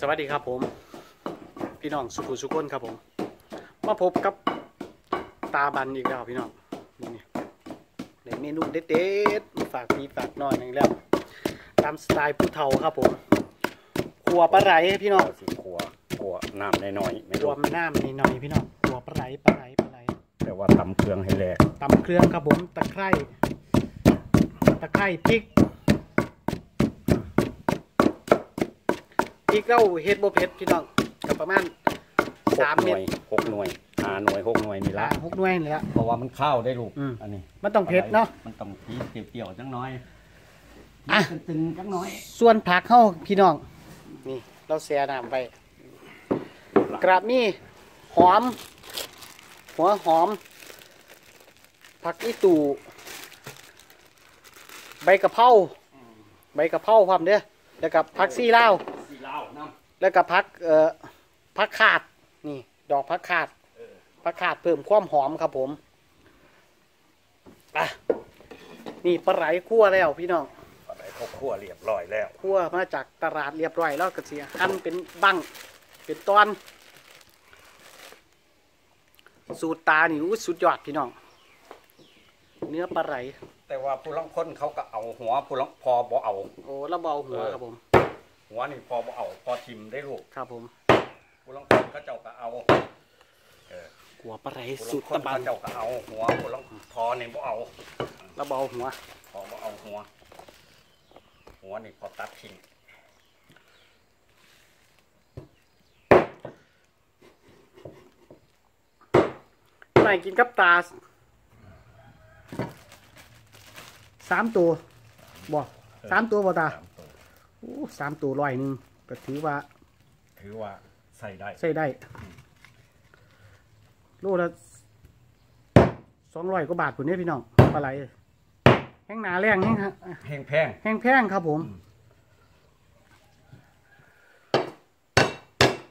สวัสดีครับผม พี่น้องสุขุสุขนครับผม มาพบกับตาบันอีกแล้วพี่น้องนี่ในเมนูเด็ดๆมาฝากพี่ฝากน้อยอีกแล้วตามสไตล์ผู้เฒ่าครับผมขัวปลาไหลพี่น้องเอาสิขัวขัวน้ำน้อยๆไม่ขัรู้วมันน้ำนิดหน่อยพี่น้องขัวปลาไหลปลาไหลปลาไหลแต่ว่าตำเครื่องให้แหลกตำเครื่องครับผมตะไคร้ตะไคร้พริก ริกเราเฮ็ดบ่เผ็ดพี่น้องก็ประมาณหกสามหเม็น่ดวยหกหน่วยห้าหน่วยหกหน่วยนี่ละละหกหน่วยนี่แหละ เพราะว่ามันเข้าวได้ลูก อืม อันนี้มันต้องเผ็ดเนาะ มันต้องพีเปรี้ยวๆจังน้อยอะ ตึงๆจังน้อย ส่วนผักเข้าพี่น้อง นี่เราแช่น้ำไป กระมีหอม หัวหอม ผักอีตูใบกะเพราใบกะเพราพร้อมเด้อแล้วกับผักซีลาวสีเหล้าน้ แล้วก็ผักเอ่อผักขาดนี่ ดอกผักขาดผักขาดเพิ่มความหอมครับผมอะนี่ปลาไหลคั่วแล้วพี่น้องำอะไรเขาคั่วเรียบร้อยแล้วคั่วมาจากตลาดเรียบร้อยแล้วก็เสียหั่นเป็นบังเป็นตอน สูตรตานี่อู้สุดยอดพี่น้อง เนื้อปลาไหลแต่ว่าผู้ลังคนเขาก็เอาหัวผู้ลังพอบ่เอา โอ้แล้วเบาหัวเออครับผม หัวนี่พอบ่เอาพอทิมได้ลูกครับผมผู้ลังคนเขาเจ้าก็เอาหัวปลาไหลผู้สูลัตงรคนตะบัเขานเจ้าก็เอาหัวผู้ลังพอนี่บ่เอา แล้วเบาหัวพอบ่เอาหัว หัวนี่พอตัดทิ้งไม่กินกับตาสามตัวบ่สามตัวบ่ตาสามตัวโอ้ สามตัวร้อยหนึ่งก็ถือว่า ถือว่าใส่ได้ใส่ได้ โลละสองร้อยกว่าบาทคนนี้พี่น้องปลาไหลแห้งหนาแรงแห้งฮะแห้งแพงแห้งแพงครับผม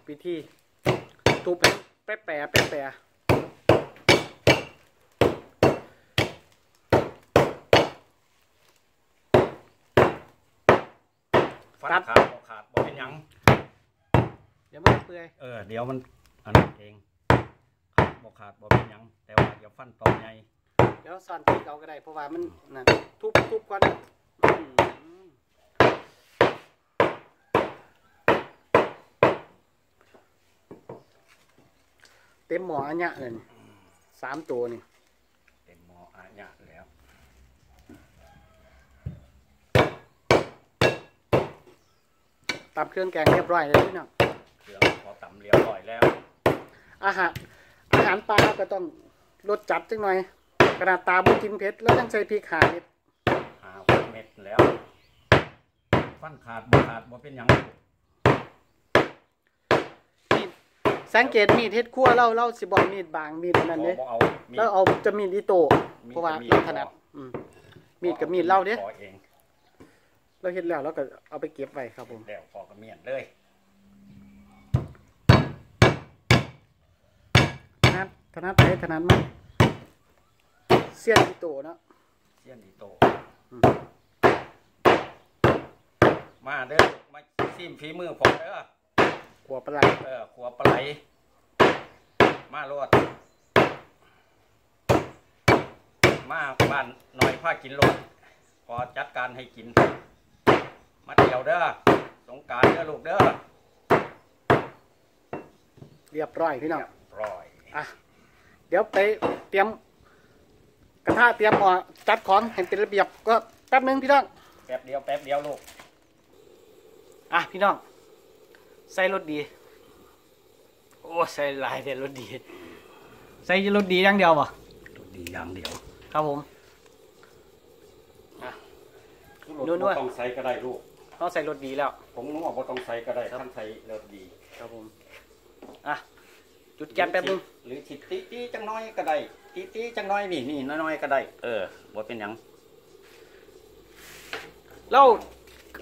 วิธีตูบแปะแปะแปะแปะ ฟันขาดบ่ขาดบ่เป็นหยัง เดี๋ยวมันเปื่อยเออ เดี๋ยวมันอันนั้นเองขาดบ่ขาดบ่เป็นหยัง แต่ว่าอย่าฟันตอนใหญ่เดี๋ยวซ่อนพริกเอาก็ได้เพราะว่ามันนั่นทุบทุบก่อนอืมเต็มหมออันเนี้ยเลยนี่สามตัวนี่ เต็มหม้ออาญะแล้ว ตามเครื่องแกงเรียบร้อยเลยพี่น้องเครื่องพอตำเรียบร้อยแล้ว อาหารอาหารปลาก็ต้องรสจัดจังหน่อยขนาดตาบุกินเผ็ดแล้วต้องใส่พริกหาเม็ดหาหกเม็ดแล้ว ฟันขาดบ่ขาดบ่เป็นหยังมีดสังเกตมีดเฮ็ดครัวเราเราสิบอกมีดบางมีดอันนั้นเด้บ่เอามีแล้วเอาจะมีดอีโตมีดเพราะว่ากับมีดเราถนัดพออืมมีดกับมีดเราเด้พอ เองเราเฮ็ดแล้วเราก็เอาไปเก็บไว้ครับผมแล้วพอกับเมียนเลยถนัดถนัดไปถนัดมันเสี้ยนอีโตเนาะเสี้ยนอีโตอืมมาเด้อมาซิมฝีมือผมเด้อขัวปลาไหลเออขัวปลาไหลมาโลดมาบ้านหน่อยผ้ากินโลดพอจัดการให้กิน มาเที่ยวเด้อสงกรารเด้อลูกเด้อเรียบร้อยพี่น้องเรียบร้อยอะเดี๋ยวไปเตรียมกระทะเตรียมหม้อจัดของให้เป็นระเบียบก็แป๊บหนึงพี่น้องแป๊บเดียวแป๊บเดียวลูกอะพี่น้องใส่รสดี โอ้ใส่หลายแต่รสดี ใส่รสดีอย่างเดียวป่ะดีอย่างเดียว ครับผมนัวๆบ่ต้องใส่ก็ได้ลูก เขาใส่รสดีแล้ว ผมนึกว่าบ่ต้องใส่ก็ได้ท่านใส่เลิศดี ครับผมอะจุดแก๊สแป๊บนึงหรือสิตีตีจังน้อยก็ได้ตีตีจังน้อยนี่นี่น้อยๆก็ได้ เออบ่เป็นหยังเรา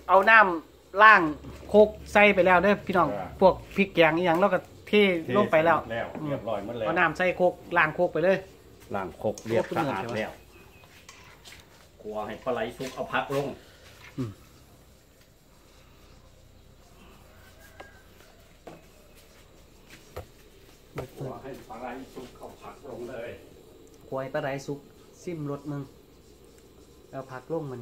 เอาน้ำล่างโคกใส่ไปแล้วเด้อพี่น้องพวกพริกแกงนี่ยังเราก็เทลงไปแล้วแล้วเรียบร้อยหมดแล้วเอาน้ำใส่โคกล่างโคกไปเลย ล้างครกเรียบครกสะเป็นอาดเหมือนใช่ไหมแล้วกลัวให้ปลาไหลสุกเอาพักลง ให้ปลาไหลสุกเขาผักลงเลยควยปลาไหลสุกซิมรสมึงแล้วผักลงมัน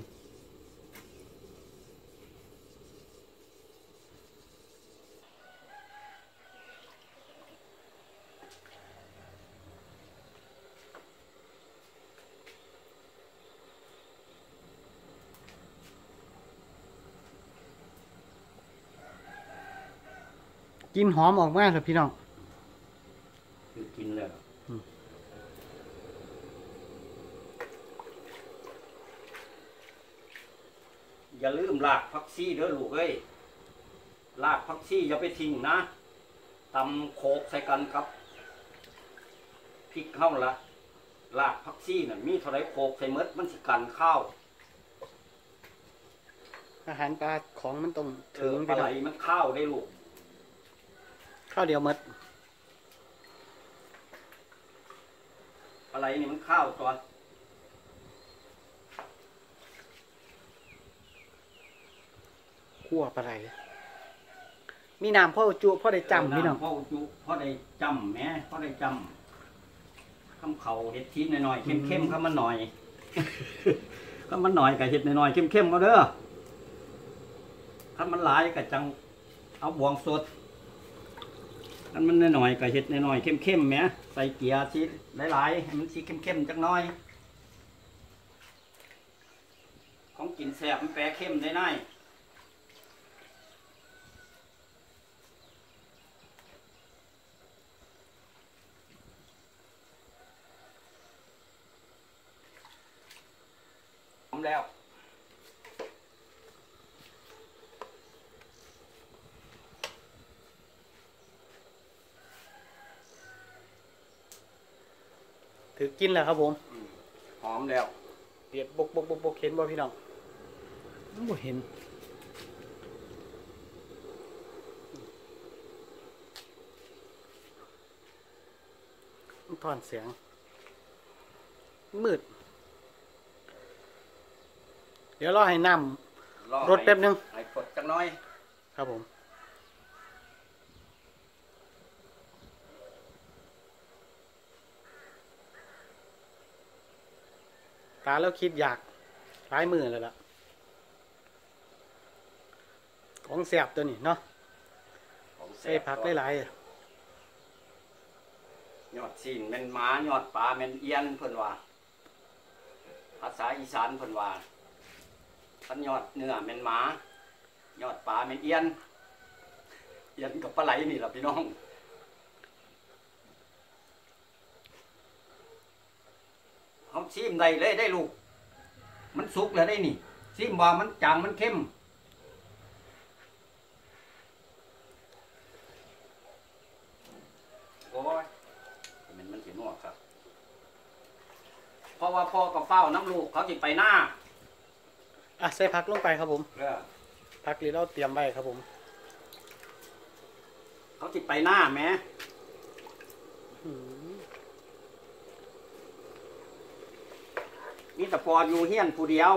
กินหอมออกมากเลยพี่น้อง กินเลยอืมอย่าลืมลากพักซี่เด้อลูกเอ้ยลากพักซี่อย่าไปทิ้งนะตำโคกใส่กันครับพริกเข้าละลากพักซี่น่ะมีเท่าไรโคกใส่เมดมันสิกันข้าวอาหารปลาของมันต้องเอถึงอปพี่ลาไหลน้องมันข้าวได้ลูกข้าวเดียวหมด ปลาไหลนี่มันข้าวตัวคั่วปลาไหลมีน้ำพ่อจุพ่อได้จำพี่น้องพ่อจุพ่อได้จำแหม่พ่อได้จำคำเขาเห็ดทีหน่อยๆเข้มๆข้ามันหน่อยข้ามันหน่อยกับเห็ดหน่อยๆเข้มๆก็เด้อข้ามันหลายกับจังเอาบวงสด อันมันน่อยๆกับเห็ดน่อยๆเข้มๆแหมใส่เกียร์ชีหลายๆให้มันสีเข้มๆจักน่อย ของกินแสบมันแปรเข้มได้น่ายพร้อมแล้ว ถือกินแล้วครับผมหอมแล้วเดียดบกบกบกบกเห็นบ่พี่น้องบ่เห็นมันถอนเสียง มืด เดี๋ยวรอให้น้อรสแป๊บนึงให้กดจักหน้อยำครับผม ตาแล้วคิดอยากร้ายมือแล้วล่ะ ของแสบตัวนี้เนาะของแซ่ใส่ผักหลายๆยอดซีนแม่นหมายอดปลาแม่นเอียนเพิ่นว่าภาษาอีสานเพิ่นว่าคันยอดเนื้อแม่นหมายอดปลาแม่นเอียนเอียนกับปลาไหลนี่แหละพี่น้อง เฮาชิมได้เลยได้ลูก มันสุกแล้วได้นี่ชิมว่ามันจางมันเข้มโอ้ยมันมันสินวกครับเพราะว่าพ่อกับเฝ้าน้ำลูกเขาจิไปหน้าอะใส่ผักลงไปครับผมเออผักที่เราเตรียมไว้ครับผม เขาจิไปหน้าแหม่อืม มีแต่พออยู่เฮียนผู้เดียว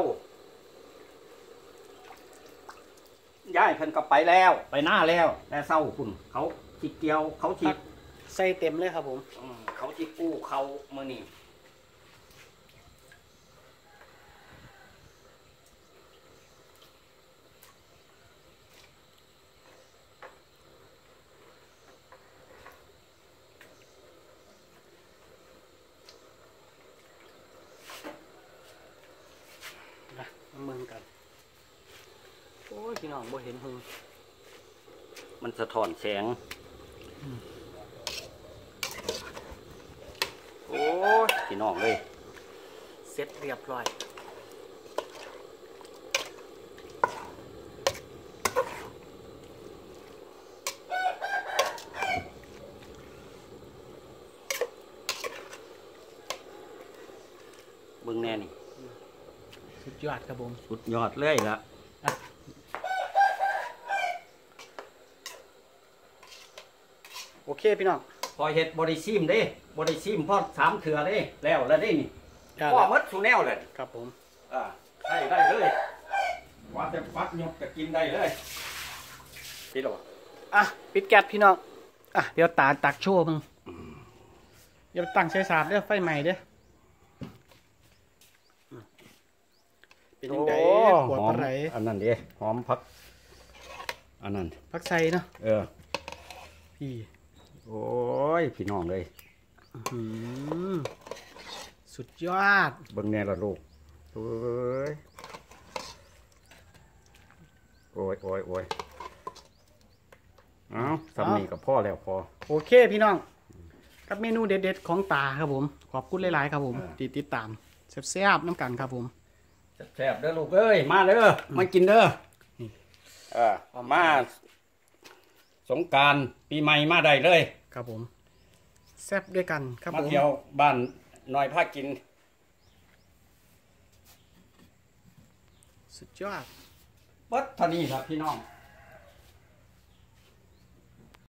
ย้ายเพิ่นก็ไปแล้ว ไปหน้าแล้วแต่เศร้าคุณเขาจิเกี่ยว เขาจิใส่เต็มเลยครับผม อืมเขาจิกู้เขามือนี่ นะมาเมืองกัน โอ้ยพี่น้องบ่เห็นหงมันสะท้อนแสง โอ้ยพี่น้องเลยเสร็จเรียบร้อยเบิ่งแน่นี่ สุดยอดครับผม สุดยอดเลยละ โอเคพี่น้องพอเห็ดบริซิมเด้บริซิมพอสามเถื่อเด้แล้วแล้วเด้นี่ได้พ่อแล้วหมดสูแนวเลยครับผมอ่าได้ได้เลยว่าแต่ฟักยกจะกินได้เลยพี่หรออะปิดแก๊สพี่น้องอะเดี๋ยวตาตักโชว์มึงอย่าไปตั้งใช้สาดเด้อไฟใหม่เด้ออืมเป็นยังไงปวดหอปมลาไหลอันนั้นดิหอมพัก อันนั้นพักใส่เนาะเออพี่ โอ้ย พี่น้องเลยอื้อหือสุดยอดเบิ่งแน่ละลูกโอ้ยโอ้ยโอ้ยโอ้ยเอ้าสำนีกับพ่อแล้วพอ โอเคพี่น้อง กับเมนูเด็ดๆของตาครับผม ขอบคุณหลายๆครับผมอ่าติดติดตามแซ่บๆน้ำกันครับผมแซ่บๆเด้อลูกเอ้ย มาเด้อมากินเด้ออเออมา สงกรารปีใหม่มาได้เลย ครับผม แซ่บด้วยกันครับมาผมเที่ยวบ้านน้อยพากิน สุดยอดเบิดเท่านี้ครับพี่น้อง